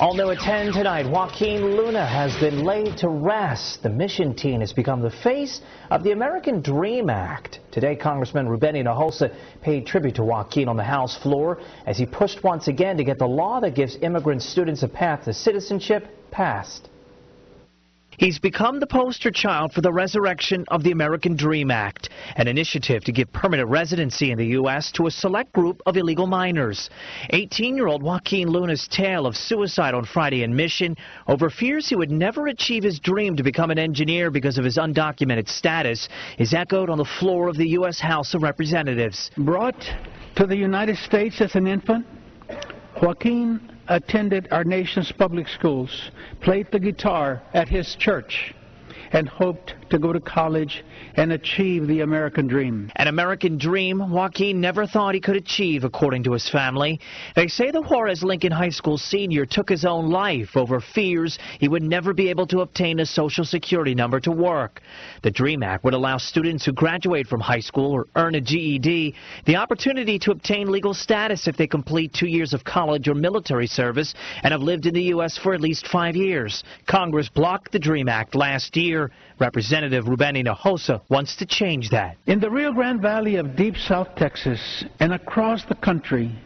All new at 10 tonight, Joaquin Luna has been laid to rest. The mission team has become the face of the American Dream Act. Today, Congressman Rubeni Hinojosa paid tribute to Joaquin on the House floor as he pushed once again to get the law that gives immigrant students a path to citizenship passed. He's become the poster child for the resurrection of the American Dream Act, an initiative to give permanent residency in the U.S. to a select group of illegal minors. 18-year-old Joaquin Luna's tale of suicide on Friday in Mission over fears he would never achieve his dream to become an engineer because of his undocumented status is echoed on the floor of the U.S. House of Representatives. Brought to the United States as an infant, Joaquin attended our nation's public schools, played the guitar at his church, and hoped to go to college and achieve the American dream. An American dream Joaquin never thought he could achieve, according to his family. They say the Juarez Lincoln High School senior took his own life over fears he would never be able to obtain a Social Security number to work. The DREAM Act would allow students who graduate from high school or earn a GED the opportunity to obtain legal status if they complete two years of college or military service and have lived in the U.S. for at least five years. Congress blocked the DREAM Act last year year. Representative Rubeni Hinojosa wants to change that. In the Rio Grande Valley of Deep South Texas and across the country,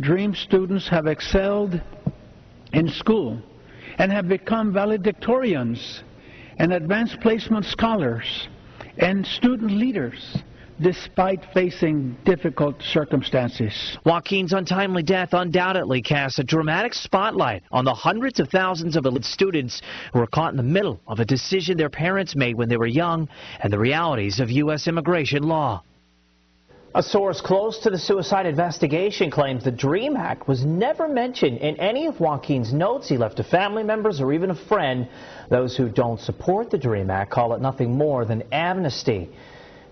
DREAM students have excelled in school and have become valedictorians and advanced placement scholars and student leaders despite facing difficult circumstances. Joaquin's untimely death undoubtedly casts a dramatic spotlight on the hundreds of thousands of elite students who were caught in the middle of a decision their parents made when they were young and the realities of U.S. immigration law. A source close to the suicide investigation claims the DREAM Act was never mentioned in any of Joaquin's notes he left to family members or even a friend. Those who don't support the DREAM Act call it nothing more than amnesty.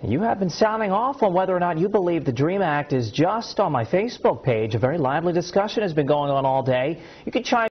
You have been sounding off on whether or not you believe the DREAM Act is just on my Facebook page. A very lively discussion has been going on all day. You can chime